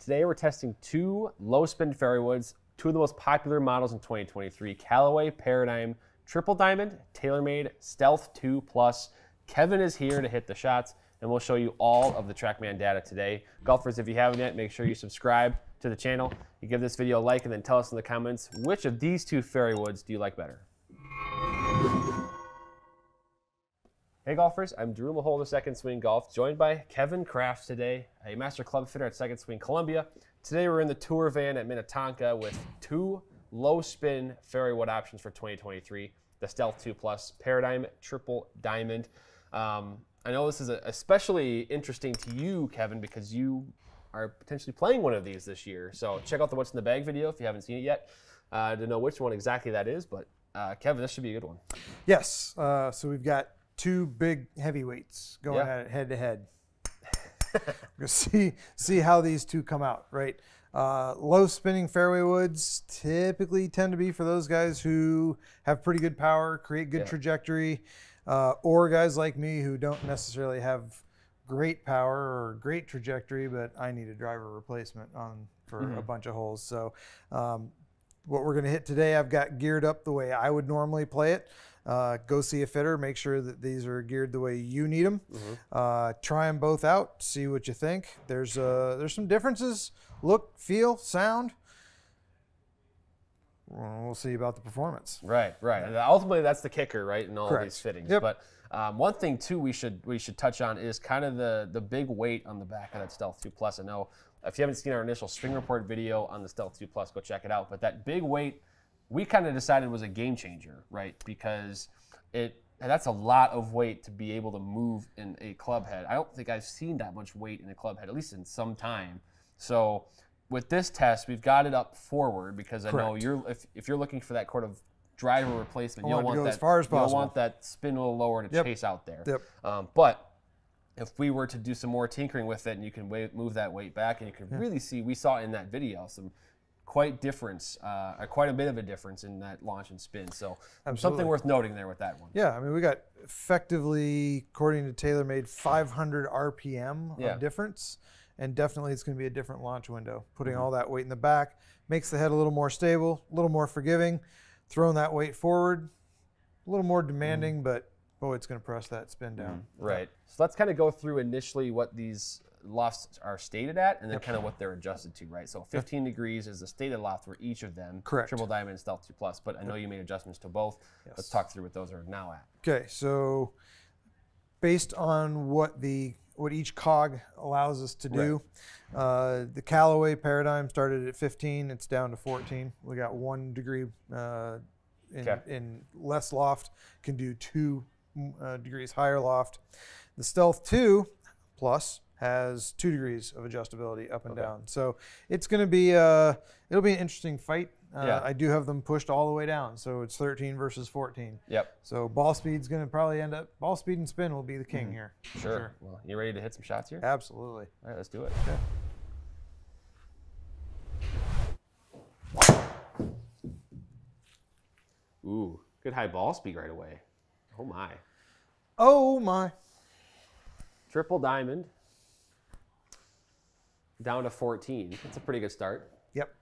Today we're testing two low spin fairway woods, two of the most popular models in 2023 Callaway Paradym Triple Diamond, TaylorMade Stealth 2 Plus. Kevin is here to hit the shots, and we'll show you all of the TrackMan data today. Golfers, if you haven't yet, make sure you subscribe to the channel. You give this video a like, and then tell us in the comments which of these two fairway woods do you like better. Hey golfers, I'm Drew Mahowald of Second Swing Golf, joined by Kevin Kraft today, a master club fitter at Second Swing Columbia. Today we're in the tour van at Minnetonka with two low spin fairway wood options for 2023, the Stealth 2 Plus Paradym Triple Diamond. Um, I know this is especially interesting to you, Kevin, because you are potentially playing one of these this year. So check out the What's in the Bag video if you haven't seen it yet uh, to know which one exactly that is. But uh, Kevin, this should be a good one. Yes. Uh, so we've got two big heavyweights going Yeah. at it head to head. See see how these two come out, right? Uh, low spinning fairway woods typically tend to be for those guys who have pretty good power, create good Yeah. trajectory, uh, or guys like me who don't necessarily have great power or great trajectory, but I need a driver replacement on for a bunch of holes. So um, what we're going to hit today, I've got geared up the way I would normally play it. Uh, go see a fitter. Make sure that these are geared the way you need them. Uh, try them both out. See what you think. There's uh, there's some differences. Look, feel, sound. Well, see about the performance. Right, right. And ultimately, that's the kicker, right, in all Correct. these fittings. Yep. But um, one thing too, we should we should touch on is kind of the the big weight on the back of that Stealth 2 Plus. I know if you haven't seen our initial swing report video on the Stealth 2 Plus, go check it out. But that big weight, we kind of decided it was a game changer, right? Because it that's a lot of weight to be able to move in a club head. I don't think I've seen that much weight in a club head, at least in some time. So with this test, we've got it up forward because I know you're if, if you're looking for that kind of driver replacement, I you'll want want that as far as possible. you'll want that spin a little lower to Yep. chase out there. Yep. Um, but if we were to do some more tinkering with it, and you can wa- move that weight back, and you can really see, we saw in that video some quite difference, uh, quite a bit of a difference in that launch and spin. So something worth noting there with that one. Yeah, I mean, we got effectively, according to TaylorMade, 500 RPM Yeah. of difference, and definitely it's going to be a different launch window. Putting Mm-hmm. all that weight in the back makes the head a little more stable, a little more forgiving. Throwing that weight forward, a little more demanding, Mm-hmm. but boy, it's going to press that spin down. Right. So let's kind of go through initially what these lofts are stated at, and then kind of what they're adjusted to, right? So 15 degrees is the stated loft for each of them. Correct. Triple diamond and stealth 2 plus, but I know you made adjustments to both. Yes. Let's talk through what those are now at. Okay, so based on what the what each cog allows us to do, uh, the Callaway Paradym started at 15. It's down to 14. We got one degree uh, in, Okay. in less loft. Can do two uh, degrees higher loft. The Stealth 2 Plus has two degrees of adjustability up and down. So it's going to be uh, it'll be an interesting fight. Uh, Yeah. I do have them pushed all the way down, so it's 13 versus 14. Yep. So ball speed's going to probably end up ball speed and spin will be the Mm-hmm. king here. for Sure. Well, you ready to hit some shots here? Absolutely. All right, let's do it. Okay. Ooh, good high ball speed right away. Oh my. Oh my. Triple diamond. Down to 14. That's a pretty good start. Yep.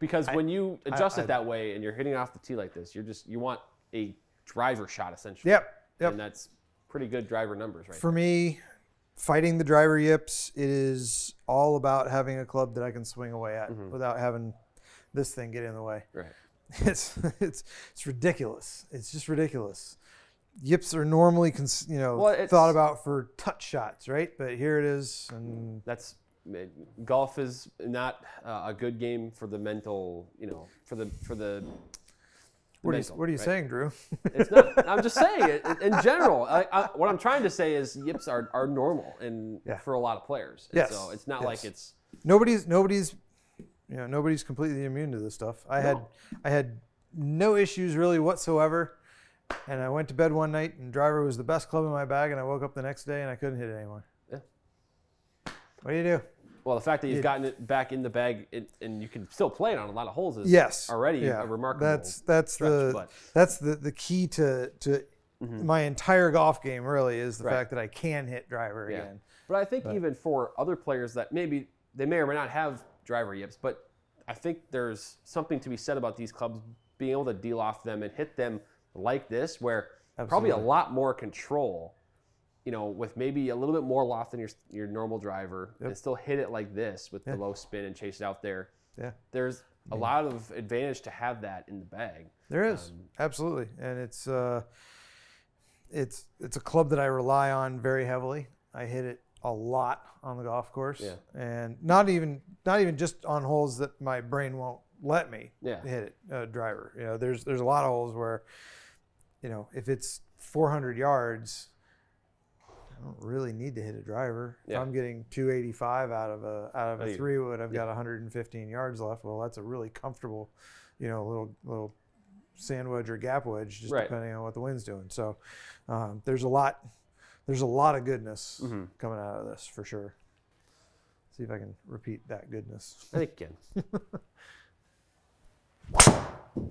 Because when you adjust I- it that way and you're hitting off the tee like this, you're just you want a driver shot essentially. Yep. Yep. And that's pretty good driver numbers right For me, fighting the driver yips, it is all about having a club that I can swing away at Mm-hmm. without having this thing get in the way. Right. It's it's it's ridiculous. It's just ridiculous. Yips are normally cons- you know Well, thought about for touch shots, right? But here it is, and That's golf is not uh, a good game for the mental, you know, for the for the what are you, what are you right? saying, Drew? It's not. I'm just saying. it- In general, I, I, what I'm trying to say is yips are, are normal and Yeah. for a lot of players. And Yes, So it's not yes. like it's nobody's nobody's you know nobody's completely immune to this stuff i had No. i had no issues really whatsoever and i went to bed one night and driver was the best club in my bag and i woke up the next day and i couldn't hit it anymore Yeah. what do you do well. The fact that you've It- gotten it back in the bag and, and you can still play it on a lot of holes is yes already yeah. a remarkable. that's that's stretch, the but- that's the the key to to mm-hmm. my entire golf game really is the Right. fact that i can hit driver Yeah. again But I think even for other players that maybe they may or may not have driver yips, but I think there's something to be said about these clubs being able to deal off them and hit them like this, where probably a lot more control. You know, with maybe a little bit more loft than your your normal driver, and still hit it like this with the low spin and chase it out there. Yeah. There's a lot of advantage to have that in the bag. There is Um, absolutely, and it's uh, it's it's a club that I rely on very heavily. I hit it a lot on the golf course, Yeah. and not even not even just on holes that my brain won't let me Yeah. hit it uh, driver. You know, there's there's a lot of holes where, you know, if it's 400 yards, I don't really need to hit a driver. Yeah. If I'm getting 285 out of a out of a three wood, I've got 115 yards left. Well, that's a really comfortable, you know, little little sand wedge or gap wedge, just Right. depending on what the wind's doing. So um, there's a lot there's a lot of goodness Mhm. coming out of this for sure. See if I can repeat that goodness. I think you can.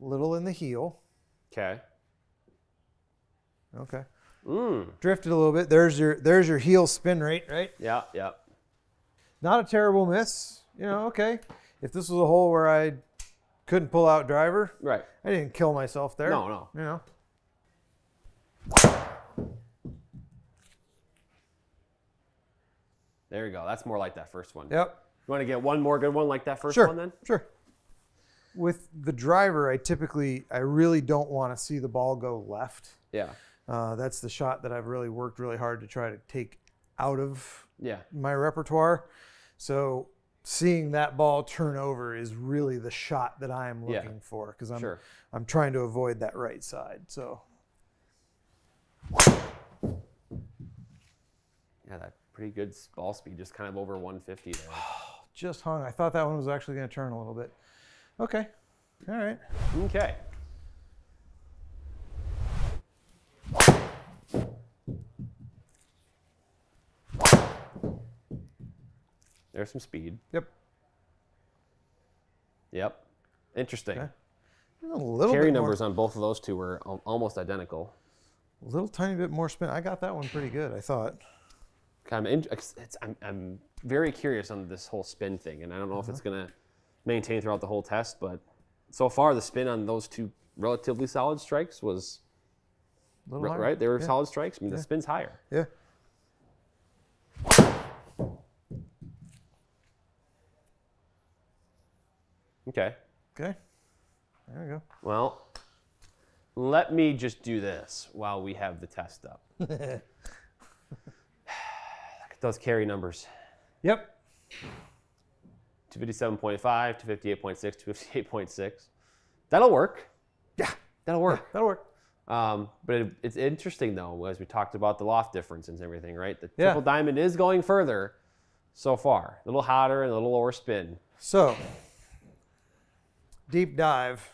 Little in the heel. Okay. Okay. Mm. Drifted a little bit. There's your there's your heel spin rate, right? Yeah. Yeah. Not a terrible miss. You know, okay. If this was a hole where I couldn't pull out driver, Right. I didn't kill myself there. No. No. You know. There you go. That's more like that first one. Yep. You want to get one more good one like that first Sure. one then? Sure. With the driver, I typically I really don't want to see the ball go left. Yeah. Uh, that's the shot that I've really worked really hard to try to take out of Yeah. my repertoire. So seeing that ball turn over is really the shot that I am Yeah. looking for because I'm Sure. I'm trying to avoid that right side. So Yeah, that pretty good ball speed, just kind of over 150 there. just hung. I thought that one was actually going to turn a little bit. Okay. All right. Okay. There's some speed. Yep. Yep. Interesting. Okay. A little Carry numbers more, on both of those two were al- almost identical. a little tiny bit more spin. I got that one pretty good. I thought. Of, in, I'm, I'm very curious on this whole spin thing, and I don't know if it's Uh-huh. going to maintain throughout the whole test, but so far the spin on those two relatively solid strikes was A little ri- higher. right. They were Yeah. solid strikes. I mean, the spin's higher. Yeah. Okay. Okay. There we go. Well, let me just do this while we have the test up. Look at those carry numbers. Yep. 257.5, 258.6, 258.6. That'll work. Yeah. That'll work. That'll work. Um, but it, it's interesting though, as we talked about the loft difference and everything, right? The Yeah. triple diamond is going further so far. A little hotter and a little lower spin. So, deep dive.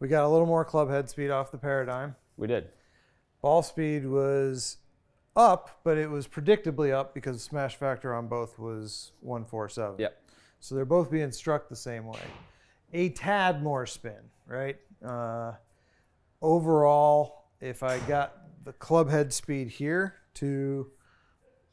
We got a little more club head speed off the Paradym. We did. Ball speed was up, but it was predictably up because smash factor on both was 147. Yep. So they're both being struck the same way. A tad more spin, right? Uh, overall, if I got the club head speed here to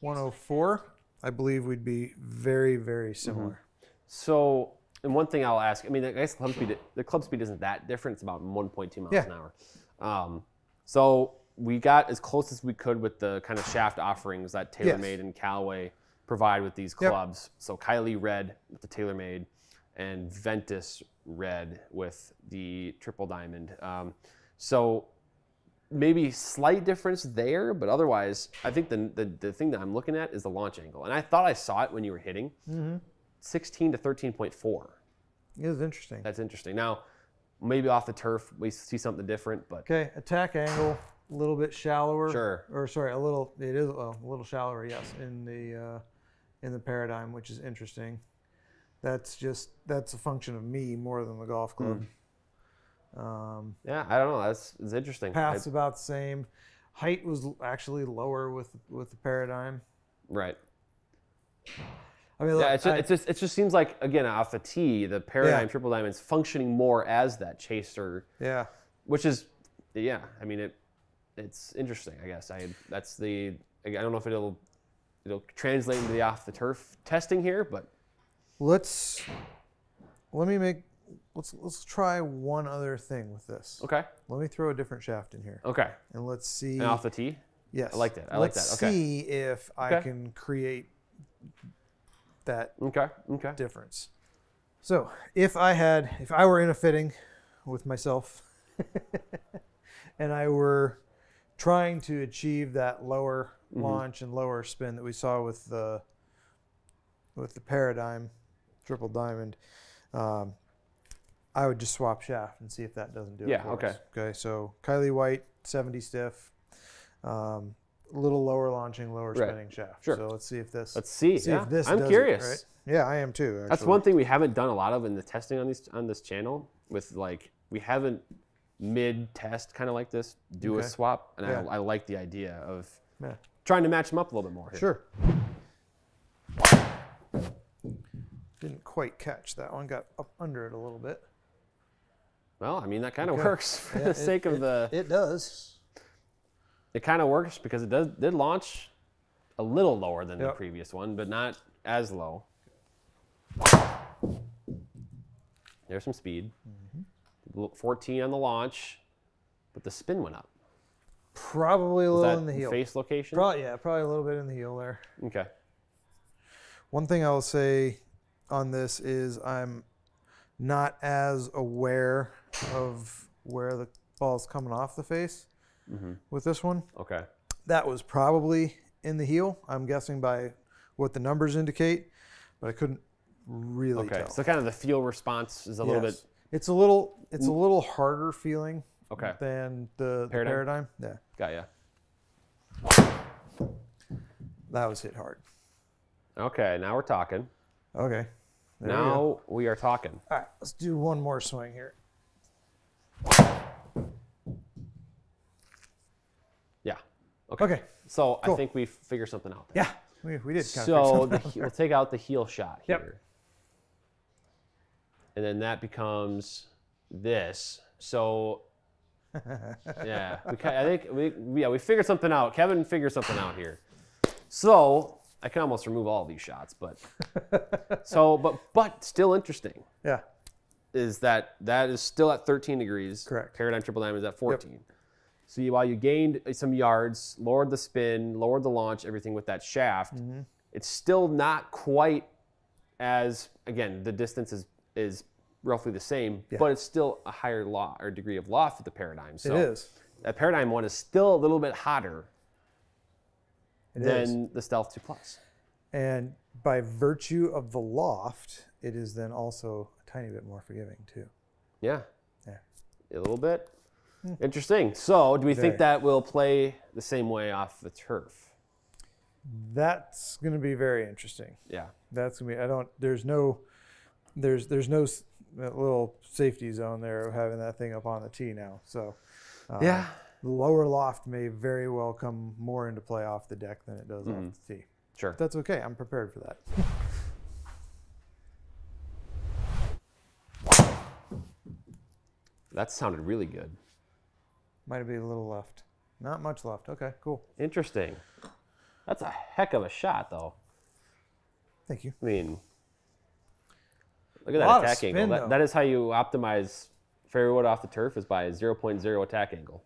104, I believe we'd be very, very similar. So, and one thing I'll ask, I mean, I guess club speed, the club speed isn't that different. It's about 1.2 miles Yeah. an hour. Um, so we got as close as we could with the kind of shaft offerings that TaylorMade and Callaway provide with these Yep. clubs. So Kai'li Red with the TaylorMade and Ventus Red with the Triple Diamond. Um, so maybe slight difference there, but otherwise, I think the, the, the thing that I'm looking at is the launch angle. And I thought I saw it when you were hitting. 16 to 13.4. It was interesting. That's interesting. Now, maybe off the turf, we see something different, but Okay, attack angle a little bit shallower. Sure. Or sorry, a little. It is well, a little shallower, yes, in the uh, in the Paradym, which is interesting. That's just that's a function of me more than the golf club. Um, yeah, I don't know. That's it's interesting. I- about the same. Height was actually lower with with the Paradym. right. I mean, look, Yeah, it's just, I- it's just it just seems like again off the tee, the Paradym Yeah. triple diamond's functioning more as that chaser, yeah, which is yeah. I mean it. It's interesting. I guess I that's the. I don't know if it'll it'll translate into the off the turf testing here, but Let's let me make let's let's try one other thing with this. okay, Let me throw a different shaft in here, okay, and let's see. and off the tee. yes, I like that. I like that. Okay. see if I Okay. can create that Okay, okay. difference. So, if I had, if I were in a fitting with myself, and I were trying to achieve that lower Mm-hmm. launch and lower spin that we saw with the with the Paradym triple diamond, um, I would just swap shaft and see if that doesn't do Yeah, it. for okay. us. Okay. So Kai'li White, seventy stiff, um, little lower launching, lower Right. spinning shaft. Sure. So let's see if this. Let's see. see yeah. if this. I'm does it, curious. right? Yeah, I am too. That's one thing we haven't done a lot of in the testing on these on this channel. With like, we haven't mid test kind of like this do Okay. a swap, and Yeah. I, I like the idea of Yeah. trying to match them up a little bit more. Here. Sure. Didn't quite catch that one. Got up under it a little bit. Well, I mean that kind of Okay. works for Yeah, the it- sake of the. It does. It kind of works because it does did launch a little lower than the previous one, but not as low. There's some speed. Mm-hmm. 14 on the launch, but the spin went up. Probably a Is little that in the heel. face location? Yeah, probably a little bit in the heel there. Okay. One thing I'll say on this is I'm not as aware of where the ball's coming off the face Mm-hmm. with this one. Okay. That was probably in the heel. I'm guessing by what the numbers indicate, but I couldn't really Okay. tell. So kind of the feel response is a little bit It's a little. It's a little harder feeling okay. than the the Paradym? Paradym. Yeah, Got ya. that was hit hard. Okay. Now we're talking. Okay. There we now we are talking. All right, let's do one more swing here. Yeah. Okay. Okay. So I think we figured something out there. Yeah, we, we did. So the, he- we'll take out the heel shot here. Yep. And then that becomes this. So yeah, we, I think we yeah we figured something out. Kevin figured something out here. So I can almost remove all these shots, but so but but still interesting yeah. is that that is still at 13 degrees. Correct. Paradym triple diamond is at 14. So you, while you gained some yards, lowered the spin, lowered the launch, everything with that shaft, Mm-hmm. it's still not quite as again the distance is is roughly the same, Yeah. but it's still a higher law or degree of loft with the Paradym. So it is. that Paradym one is still a little bit hotter It than is. the stealth two plus. And by virtue of the loft, it is then also a tiny bit more forgiving too. Yeah. Yeah. A little bit. Interesting. So, do we think that will play the same way off the turf? That's going to be very interesting. Yeah. That's gonna be. I don't. There's no. There's there's no that little safety zone there of having that thing up on the tee now. So. uh, Yeah. The lower loft may very well come more into play off the deck than it does Mm-hmm. off the tee. Sure. That's okay. I'm prepared for that. That sounded really good. Might be a little left. Not much left. Okay, cool. Interesting. That's a heck of a shot, though. Thank you. I mean, look at that attack spin, angle. That, that is how you optimize fairway wood off the turf is by a 0.0 attack angle.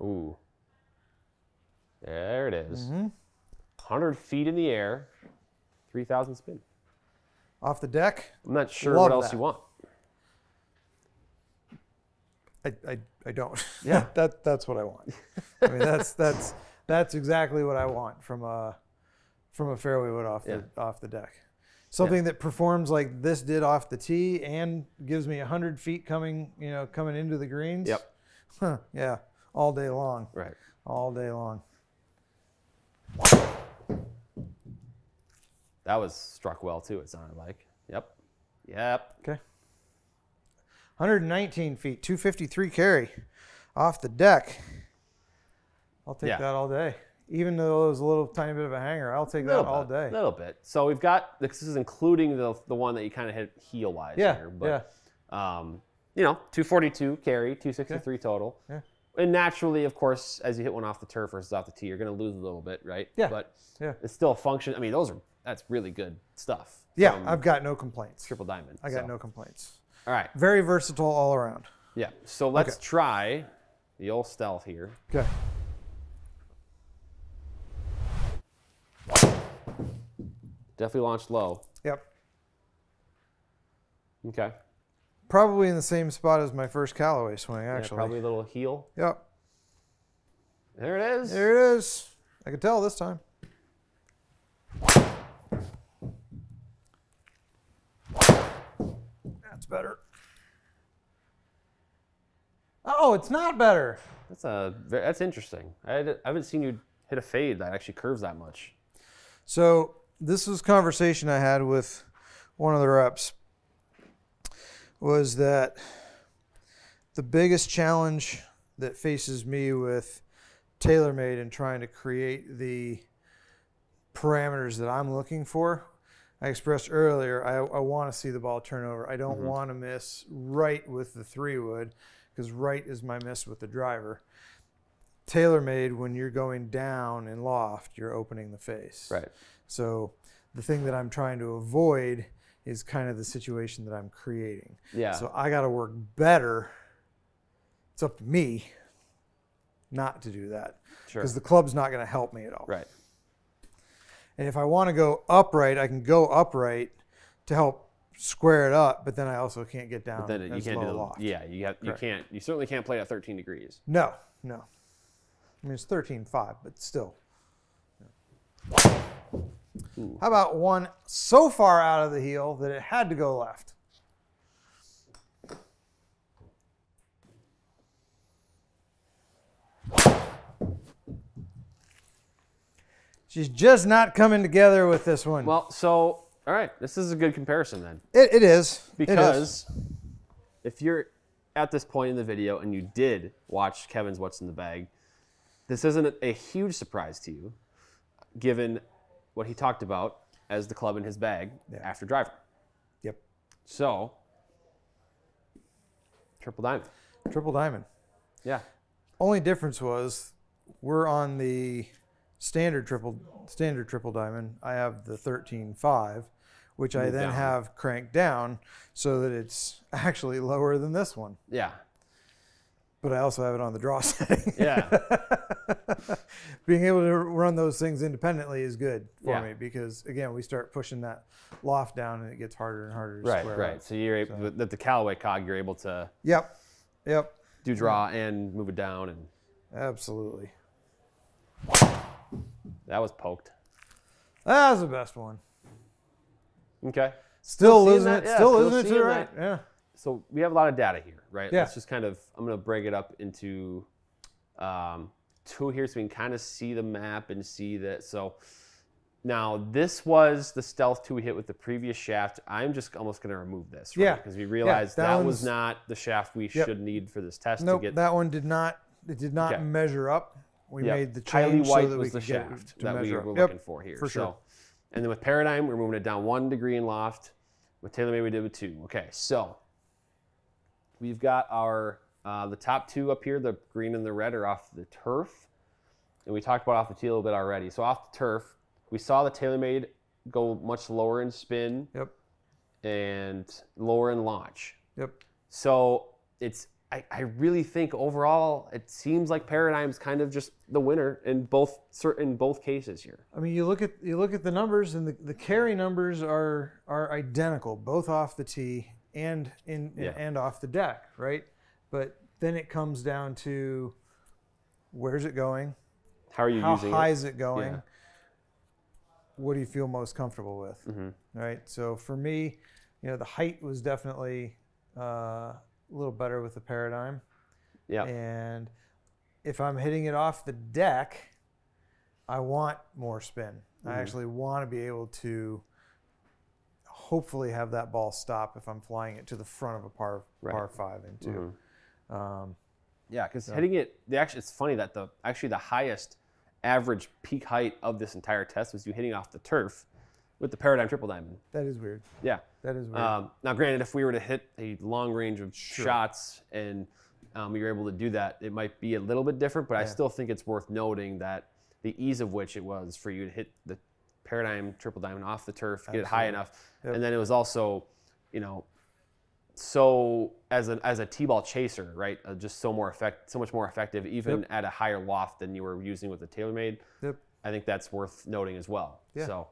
Ooh. There it is. Mm-hmm. 100 feet in the air, 3,000 spin. Off the deck. I'm not sure Love what else that. you want. I, I, I don't. Yeah. that that's what I want. I mean that's that's that's exactly what I want from a from a fairway wood off the off the deck. Something that performs like this did off the tee and gives me hundred feet coming, you know, coming into the greens. Yep. Huh, yeah. All day long. Right. All day long. That was struck well too, it sounded like. Yep. Yep. Okay. 119 feet, 253 carry off the deck. I'll take Yeah. that all day. Even though it was a little tiny bit of a hanger, I'll take that Little all day. A little bit. So we've got this is including the the one that you kind of hit heel wise Yeah, here, but um, you know, 242 carry, 263 total. Yeah. and naturally, of course, as you hit one off the turf versus off the tee, you're going to lose a little bit, right? Yeah. But Yeah. it's still a function. I mean, those are that's really good stuff. Yeah, I've got no complaints. triple diamond. I got so. no complaints. All right. Very versatile all around. Yeah. So let's Okay. try the old stealth here. Okay. Definitely launched low. Yep. Okay. Probably in the same spot as my first Callaway swing, actually. Yeah, actually. probably a little heel. Yep. There it is. There it is. I can tell this time. That's better. Oh, it's not better. That's a that's interesting. I, had- I haven't seen you hit a fade that actually curves that much. So this was a conversation I had with one of the reps. Was that the biggest challenge that faces me with TaylorMade and trying to create the parameters that I'm looking for? I expressed earlier, I, I want to see the ball turn over. I don't mm-hmm. want to miss right with the three wood because right is my miss with the driver. TaylorMade, when you're going down in loft, you're opening the face. Right. So the thing that I'm trying to avoid is kind of the situation that I'm creating. Yeah. So I got to work better. It's up to me not to do that Sure. because the club's not going to help me at all. Right. And if I want to go upright, I can go upright to help square it up, but then I also can't get down But Then you can't do the loft. yeah. You have you Correct. can't you certainly can't play at 13 degrees. No, no. I mean, it's 13.5, but still. How about one so far out of the heel that it had to go left? She's just not coming together with this one. Well, so all right, this is a good comparison then. it, it is. It is. Because if you're at this point in the video and you did watch Kevin's What's in the Bag, this isn't a huge surprise to you, given what he talked about as the club in his bag Yeah. after driver. Yep. So, triple diamond. Triple diamond. Yeah. Only difference was we're on the standard triple standard triple diamond. I have the 13.5, which I then down. have cranked down so that it's actually lower than this one. Yeah. But I also have it on the draw setting. Yeah. Being able to run those things independently is good for Yeah. me because again, we start pushing that loft down and it gets harder and harder to right. square Right. up. So you're able with the Callaway cog, you're able to Yep. Yep. do draw and move it down, and Absolutely. That was poked. That was the best one. Okay. Still losing it. Yeah, still still losing it to the right. that. Yeah. so we have a lot of data here, right? Yeah. Let's just kind of, I'm going to break it up into um, two here so we can kind of see the map and see that. So now this was the Stealth 2 we hit with the previous shaft. I'm just almost going to remove this, right? Yeah. Because we realized that that, was not the shaft we Yep. should need for this test Nope, to get. that one did not. It did not Okay. measure up. We Yep. made the Kai'li White so that was the could get it shaft to that we were looking Yep, for here. for sure. So, and then with Paradym, we're moving it down one degree in loft. With TaylorMade, we did with two. Okay, so we've got our uh, the top two up here, the green and the red, are off the turf, and we talked about off the tee a little bit already. So off the turf, we saw the TaylorMade go much lower in spin Yep. and lower in launch. Yep. So it's I, I really think overall it seems like Paradym's kind of just the winner in both in both cases here. I mean, you look at you look at the numbers, and the, the carry numbers are are identical, both off the tee and in Yeah. and off the deck, right? But then it comes down to where's it going? How are you How high it? is it going? Yeah. What do you feel most comfortable with? Mhm. Right. So for me, you know, the height was definitely uh, a little better with the Paradym. Yeah. And if I'm hitting it off the deck, I want more spin. I Mhm. actually want to be able to hopefully have that ball stop if I'm flying it to the front of a par Right. par five into. Mhm. Um, Yeah, because hitting it, the actually, it's funny that the actually the highest average peak height of this entire test was you hitting off the turf with the Paradym Triple Diamond. that is weird. Yeah. That is weird. Um, now, granted, if we were to hit a long range of shots and um, you're able to do that, it might be a little bit different. But I still think it's worth noting that the ease of which it was for you to hit the Paradym Triple Diamond off the turf, get it high enough, Yep. and then it was also, you know, so as a as a t-ball chaser, right? Uh, just so more effect, so much more effective, even Yep. at a higher loft than you were using with the TaylorMade. Yep. I think that's worth noting as well. Yeah. So,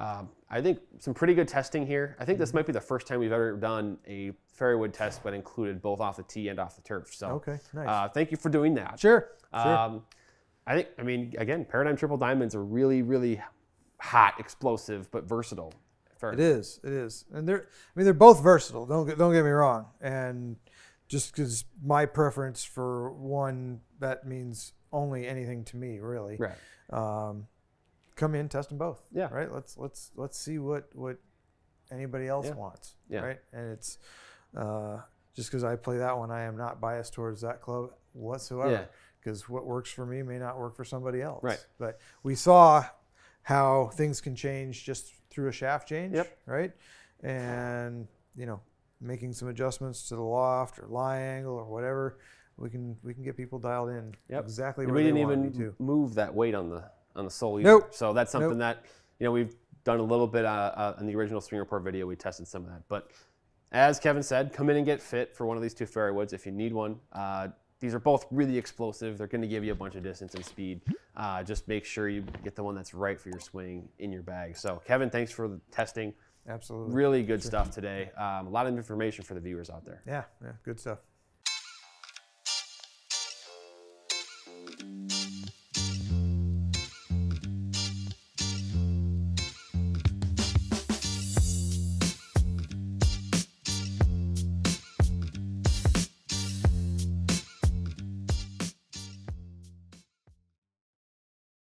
um, I think some pretty good testing here. I think Mm-hmm. this might be the first time we've ever done a fairwood test, but included both off the tee and off the turf. So, Okay, nice. uh, thank you for doing that. Sure. Sure. Um, I think, I mean, again, Paradym Triple Diamonds are really, really hot, explosive, but versatile. It is. It is, and they're. I mean, they're both versatile. Don't get, don't get me wrong. And just because my preference for one, that means only anything to me, really. Right. Um, come in, test them both. Yeah. Right. Let's let's let's see what what anybody else Yeah. wants. Yeah. Right. And it's uh, just because I play that one, I am not biased towards that club whatsoever. Yeah. Because what works for me may not work for somebody else. Right. But we saw how things can change just through a shaft change. Yep. Right. And you know, making some adjustments to the loft or lie angle or whatever, we can we can get people dialed in Yep. exactly And where we they didn't even move that weight on the on the sole either. Nope. So that's something Nope. that you know we've done a little bit uh, uh, in the original swing report video. We tested some of that, but as Kevin said, come in and get fit for one of these two fairway woods if you need one. Uh, these are both really explosive. They're going to give you a bunch of distance and speed. Uh, just make sure you get the one that's right for your swing in your bag. So, Kevin, thanks for the testing. Absolutely. Really good stuff today. Um, a lot of information for the viewers out there. Yeah. Yeah. Good stuff.